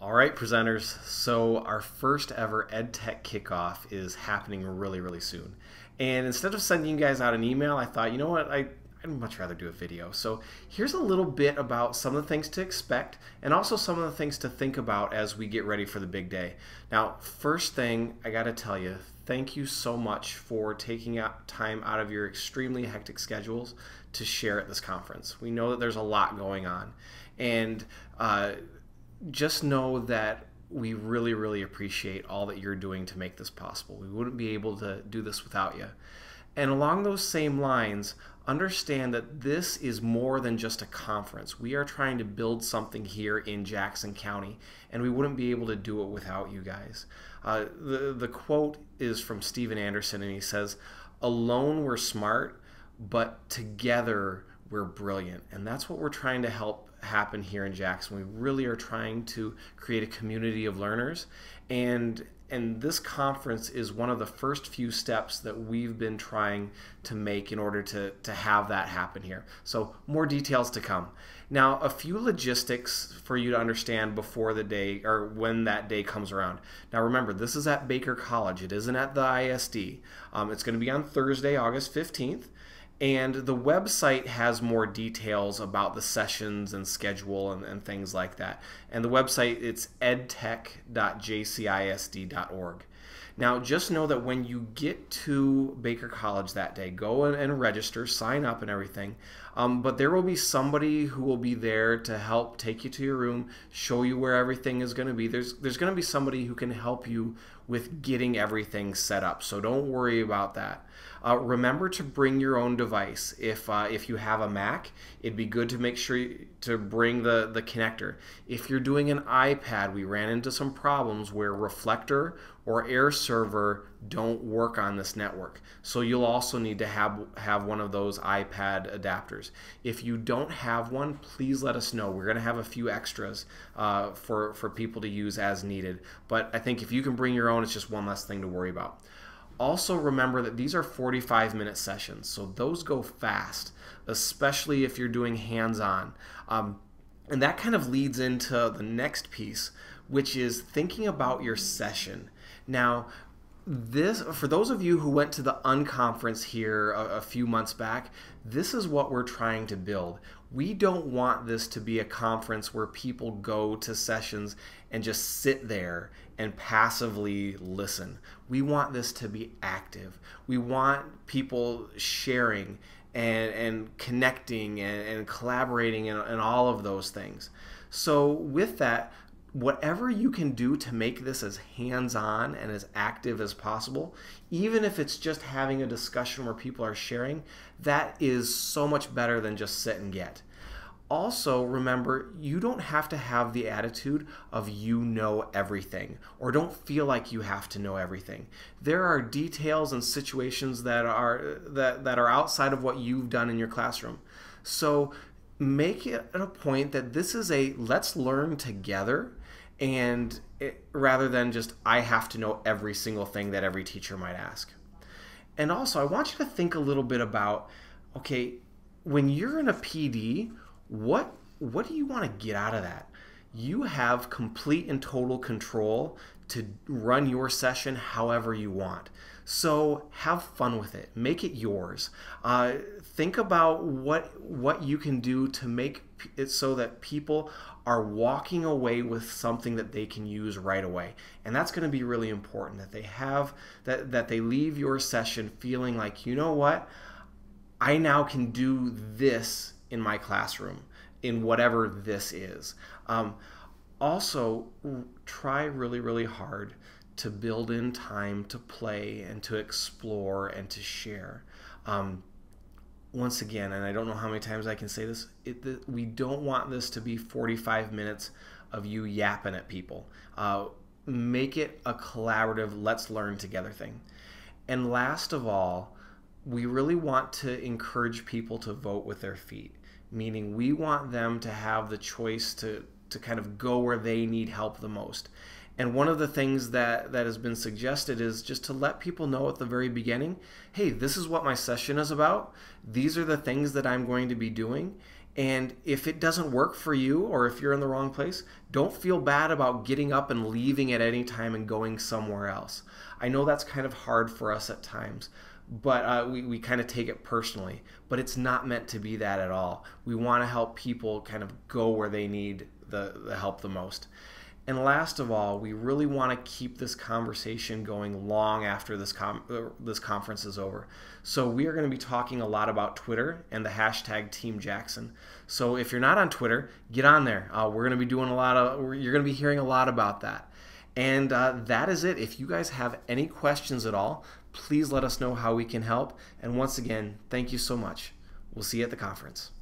All right, presenters. So our first ever EdTech kickoff is happening really, really soon. And instead of sending you guys out an email, I thought, you know what, I, I'd much rather do a video. So here's a little bit about some of the things to expect and also some of the things to think about as we get ready for the big day. Now, first thing I got to tell you, thank you so much for taking out time out of your extremely hectic schedules to share at this conference. We know that there's a lot going on. And uh, just know that we really, really appreciate all that you're doing to make this possible. We wouldn't be able to do this without you. And along those same lines, understand that this is more than just a conference. We are trying to build something here in Jackson County, and we wouldn't be able to do it without you guys. Uh, the, the quote is from Steven Anderson, and he says, Alone we're smart, but together we're brilliant. And that's what we're trying to help happen here in Jackson. We really are trying to create a community of learners and and this conference is one of the first few steps that we've been trying to make in order to, to have that happen here. So more details to come. Now, a few logistics for you to understand before the day or when that day comes around. Now, remember, this is at Baker College. It isn't at the ISD. Um, it's going to be on Thursday, August 15th. And the website has more details about the sessions and schedule and, and things like that. And the website, it's edtech.jcisd.org. Now, just know that when you get to Baker College that day, go and register, sign up, and everything. Um, but there will be somebody who will be there to help take you to your room, show you where everything is going to be. There's there's going to be somebody who can help you with getting everything set up. So don't worry about that. Uh, remember to bring your own device. If uh, if you have a Mac, it'd be good to make sure to bring the the connector. If you're doing an iPad, we ran into some problems where Reflector or Air Server don't work on this network. So you'll also need to have have one of those iPad adapters. If you don't have one, please let us know. We're going to have a few extras uh, for for people to use as needed. But I think if you can bring your own, it's just one less thing to worry about. Also, remember that these are 45 minute sessions, so those go fast, especially if you're doing hands on. Um, and that kind of leads into the next piece, which is thinking about your session. Now, this for those of you who went to the unconference here a, a, few months back this is what we're trying to build. We don't want this to be a conference where people go to sessions and just sit there and passively listen. We want this to be active. We want people sharing and, and connecting and, and collaborating and, and all of those things so with that whatever you can do to make this as hands on and as active as possible, even if it's just having a discussion where people are sharing, that is so much better than just sit and get. Also, remember, you don't have to have the attitude of you know everything or don't feel like you have to know everything. There are details and situations that are that, that are outside of what you've done in your classroom. So make it a point that this is a let's learn together and it, rather than just I have to know every single thing that every teacher might ask. And also, I want you to think a little bit about okay, when you're in a PD, what what do you want to get out of that? You have complete and total control to run your session however you want. So have fun with it. Make it yours. Uh, think about what what you can do to make it so that people are walking away with something that they can use right away. And that's going to be really important that they have that that they leave your session feeling like, "You know what? I now can do this in my classroom in whatever this is." Um, also, try really, really hard to build in time to play and to explore and to share. Um, once again, and I don't know how many times I can say this, it, the, we don't want this to be 45 minutes of you yapping at people. Uh, make it a collaborative, let's learn together thing. And last of all, we really want to encourage people to vote with their feet, meaning we want them to have the choice to, to kind of go where they need help the most. And one of the things that, that has been suggested is just to let people know at the very beginning hey, this is what my session is about. These are the things that I'm going to be doing. And if it doesn't work for you or if you're in the wrong place, don't feel bad about getting up and leaving at any time and going somewhere else. I know that's kind of hard for us at times, but uh, we, we kind of take it personally. But it's not meant to be that at all. We want to help people kind of go where they need the, the help the most. And last of all, we really want to keep this conversation going long after this com- uh, this conference is over. So we are going to be talking a lot about Twitter and the hashtag Team Jackson. So if you're not on Twitter, get on there. Uh, we're going to be doing a lot of. You're going to be hearing a lot about that. And uh, that is it. If you guys have any questions at all, please let us know how we can help. And once again, thank you so much. We'll see you at the conference.